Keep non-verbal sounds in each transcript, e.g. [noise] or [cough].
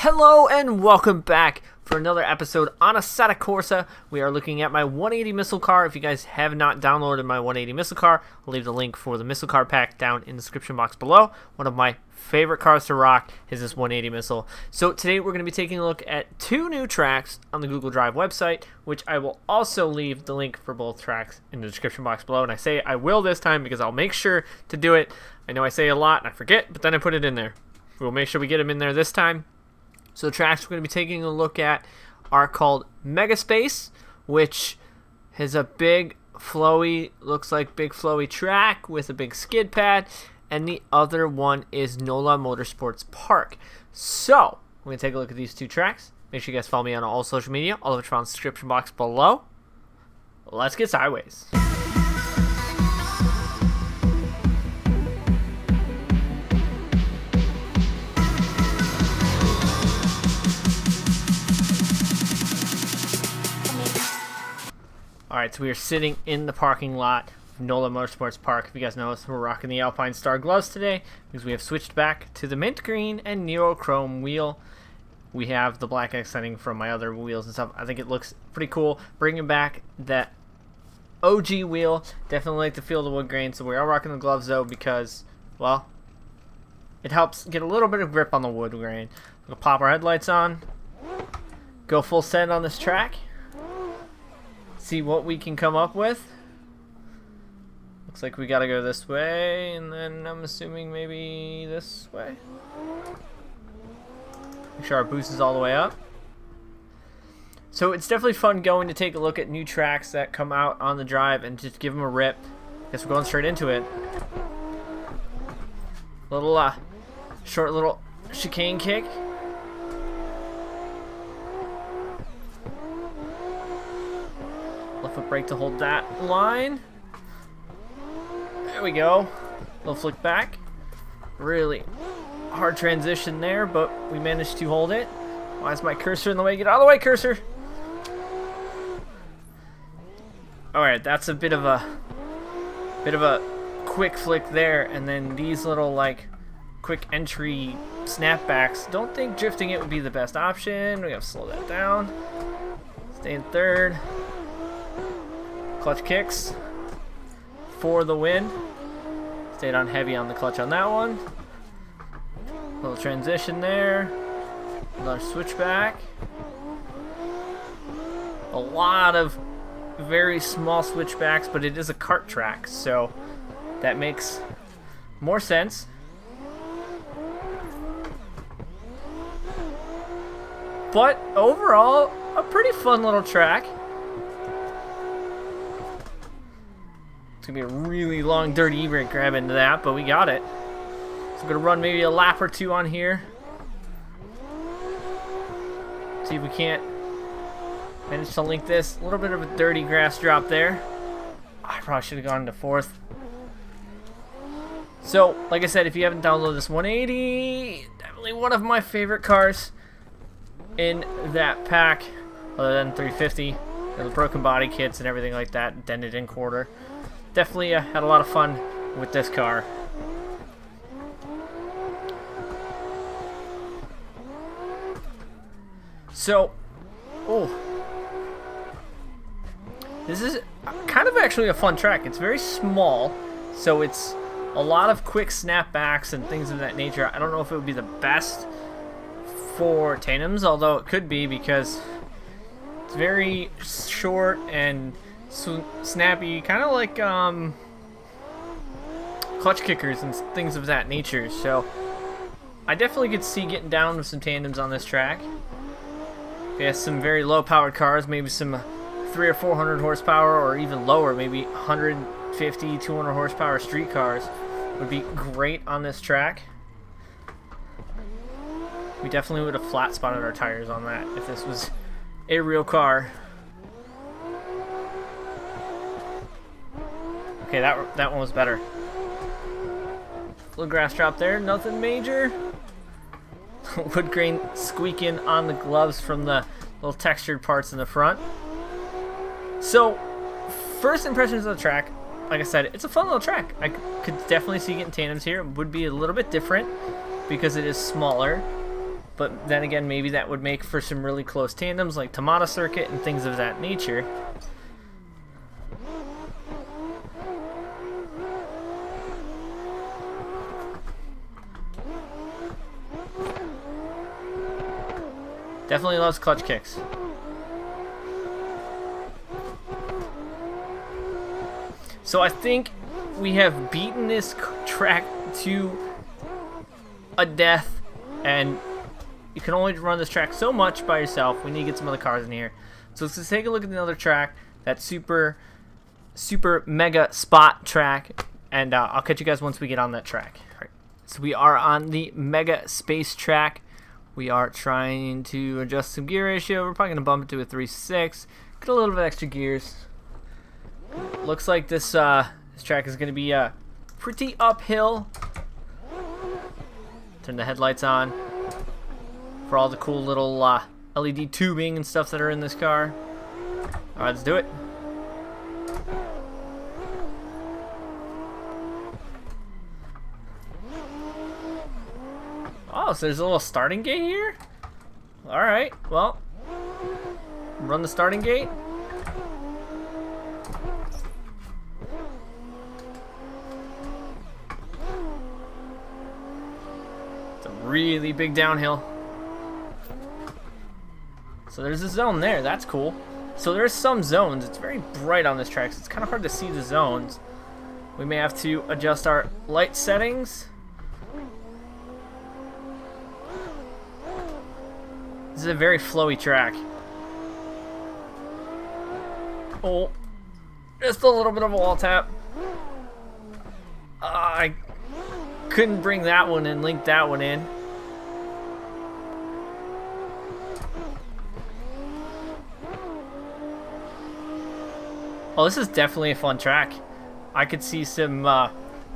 Hello and welcome back for another episode on Assetto Corsa. We are looking at my 180 missile car. If you guys have not downloaded my 180 missile car, I'll leave the link for the missile car pack down in the description box below. One of my favorite cars to rock is this 180 missile. So today we're going to be taking a look at two new tracks on the Google Drive website, which I will also leave the link for both tracks in the description box below. And I say I will this time because I'll make sure to do it. I know I say a lot and I forget, but then I put it in there. We'll make sure we get them in there this time. So the tracks we're going to be taking a look at are called Megaspace, which has a big flowy, looks like big flowy track with a big skid pad, and the other one is NOLA Motorsports Park. So we're going to take a look at these two tracks. Make sure you guys follow me on all social media, all of are on the description box below. Let's get sideways. Alright, so we are sitting in the parking lot of NOLA Motorsports Park. If you guys notice, we're rocking the Alpine Star gloves today because we have switched back to the mint green and neochrome wheel. We have the black accenting from my other wheels and stuff. I think it looks pretty cool. Bringing back that OG wheel. Definitely like the feel of the wood grain. So we are rocking the gloves though because, well, it helps get a little bit of grip on the wood grain. We'll pop our headlights on. Go full send on this track see what we can come up with. Looks like we gotta go this way, and then I'm assuming maybe this way. Make sure our boost is all the way up. So it's definitely fun going to take a look at new tracks that come out on the drive and just give them a rip. Guess we're going straight into it. Little, uh, short little chicane kick. Foot brake to hold that line. There we go. Little flick back. Really hard transition there, but we managed to hold it. Why is my cursor in the way? Get out of the way, cursor! Alright, that's a bit of a bit of a quick flick there, and then these little like quick entry snapbacks. Don't think drifting it would be the best option. We have to slow that down. Stay in third. Clutch kicks for the win. Stayed on heavy on the clutch on that one. Little transition there. Another switchback. A lot of very small switchbacks, but it is a kart track, so that makes more sense. But overall, a pretty fun little track. It's gonna be a really long, dirty e-brake grab into that, but we got it. So I'm gonna run maybe a lap or two on here. See if we can't manage to link this. A little bit of a dirty grass drop there. I probably should have gone to fourth. So, like I said, if you haven't downloaded this 180, definitely one of my favorite cars in that pack, other than 350. The broken body kits and everything like that, dented in quarter definitely uh, had a lot of fun with this car. So, oh, this is kind of actually a fun track. It's very small, so it's a lot of quick snapbacks and things of that nature. I don't know if it would be the best for tandems, although it could be because it's very short and snappy, kind of like um, clutch kickers and things of that nature. So I definitely could see getting down with some tandems on this track. If some very low-powered cars, maybe some three or four hundred horsepower, or even lower, maybe 150, 200 horsepower street cars would be great on this track. We definitely would have flat spotted our tires on that if this was a real car. Okay, that that one was better. Little grass drop there, nothing major. [laughs] Wood grain squeaking on the gloves from the little textured parts in the front. So, first impressions of the track, like I said, it's a fun little track. I could definitely see getting tandems here. It would be a little bit different because it is smaller. But then again, maybe that would make for some really close tandems like Tamada Circuit and things of that nature. Definitely loves clutch kicks. So I think we have beaten this track to a death, and you can only run this track so much by yourself. We need to get some other cars in here. So let's take a look at another track, that super, super mega spot track, and uh, I'll catch you guys once we get on that track. So we are on the mega space track. We are trying to adjust some gear ratio. We're probably going to bump it to a 3.6. Get a little bit extra gears. Looks like this uh, this track is going to be uh, pretty uphill. Turn the headlights on for all the cool little uh, LED tubing and stuff that are in this car. Alright, let's do it. So there's a little starting gate here? Alright, well, run the starting gate. It's a really big downhill. So there's a zone there, that's cool. So there's some zones, it's very bright on this track, so it's kind of hard to see the zones. We may have to adjust our light settings. This is a very flowy track. Oh, just a little bit of a wall tap. Uh, I couldn't bring that one and link that one in. Oh, this is definitely a fun track. I could see some uh,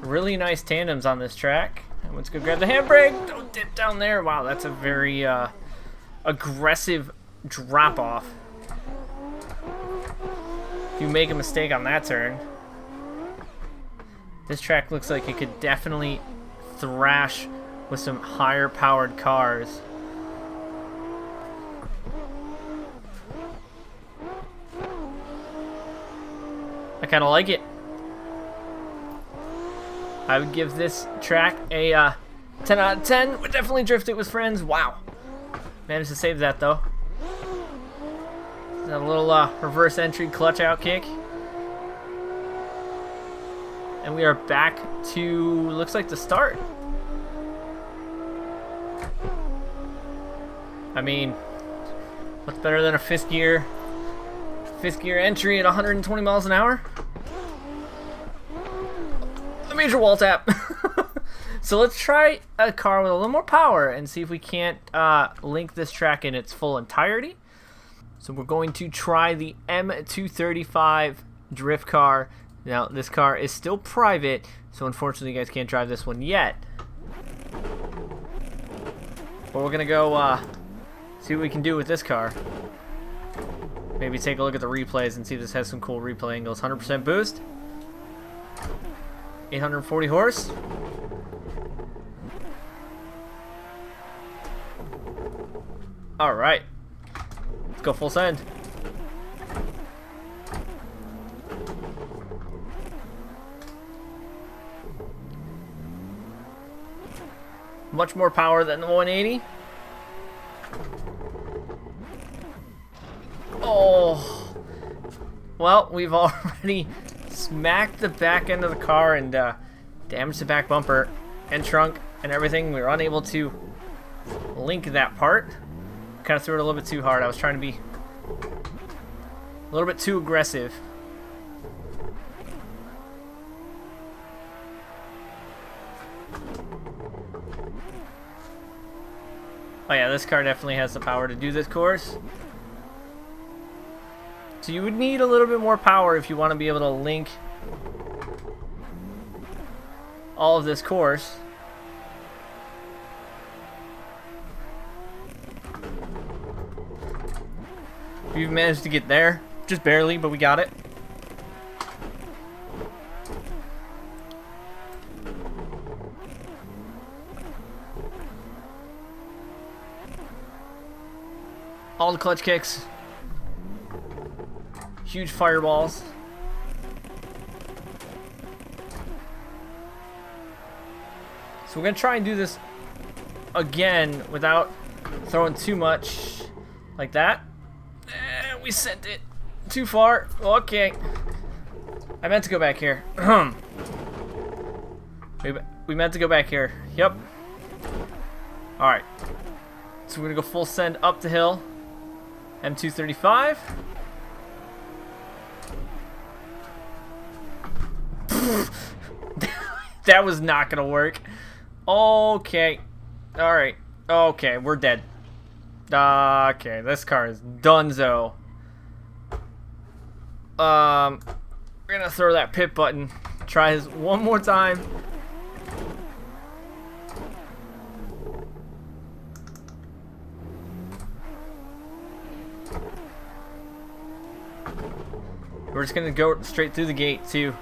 really nice tandems on this track. Let's go grab the handbrake. Don't dip down there. Wow, that's a very uh, aggressive drop off. If you make a mistake on that turn, this track looks like it could definitely thrash with some higher powered cars. I kind of like it. I would give this track a uh, 10 out of 10. Would definitely drift it with friends. Wow. Managed to save that though. That little uh, reverse entry clutch out kick. And we are back to, looks like the start. I mean, what's better than a fifth gear, fifth gear entry at 120 miles an hour? A major wall tap. [laughs] So let's try a car with a little more power and see if we can't uh, link this track in its full entirety. So we're going to try the M235 drift car. Now this car is still private, so unfortunately you guys can't drive this one yet. But we're gonna go uh, see what we can do with this car. Maybe take a look at the replays and see if this has some cool replay angles. 100% boost. 840 horse. Alright. Let's go full send. Much more power than the 180. Oh. Well, we've [laughs] already smacked the back end of the car and uh, damaged the back bumper and trunk and everything. We were unable to link that part kind of threw it a little bit too hard. I was trying to be a little bit too aggressive. Oh yeah, this car definitely has the power to do this course. So you would need a little bit more power if you want to be able to link all of this course. We've managed to get there. Just barely, but we got it. All the clutch kicks. Huge fireballs. So we're going to try and do this again without throwing too much like that. We sent it too far. Okay. I meant to go back here. [clears throat] we, we meant to go back here. Yep. Alright. So we're going to go full send up the hill. M235. [laughs] that was not going to work. Okay. Alright. Okay, we're dead. Okay, this car is donezo. Um, we're gonna throw that pit button. Try this one more time. We're just gonna go straight through the gate too.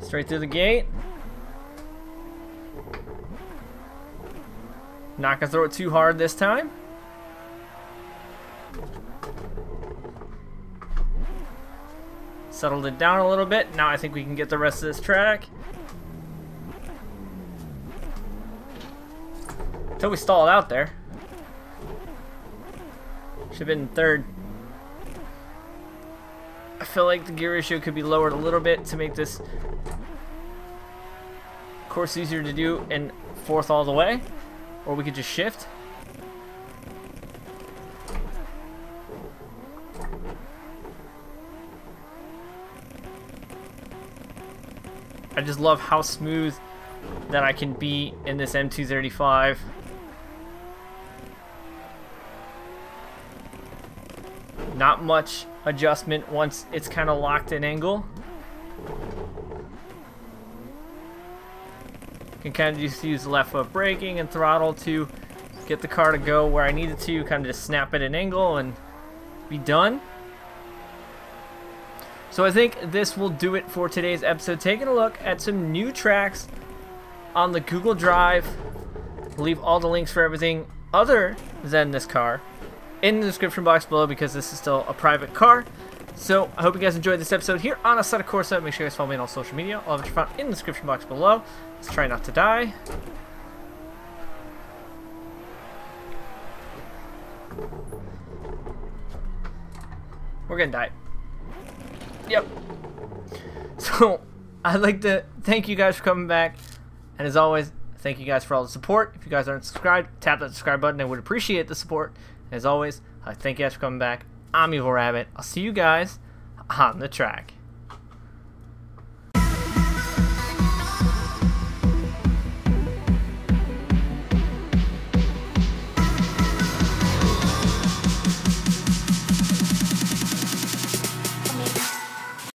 Straight through the gate. Not gonna throw it too hard this time. Settled it down a little bit. Now I think we can get the rest of this track. Until we stall out there. Should have been third. I feel like the gear ratio could be lowered a little bit to make this course easier to do and fourth all the way. Or we could just shift. I just love how smooth that I can be in this M235. Not much adjustment once it's kind of locked in angle. Can kind of just use left foot braking and throttle to get the car to go where I need it to, kind of just snap it an angle and be done. So I think this will do it for today's episode. Taking a look at some new tracks on the Google Drive. I'll leave all the links for everything other than this car in the description box below because this is still a private car. So I hope you guys enjoyed this episode here on Assetto Corsa. Make sure you guys follow me on all social media. I'll have it found in the description box below. Let's try not to die. We're gonna die. Yep. So, I'd like to thank you guys for coming back. And as always, thank you guys for all the support. If you guys aren't subscribed, tap that subscribe button. I would appreciate the support. As always, I thank you guys for coming back. I'm Evil Rabbit. I'll see you guys on the track.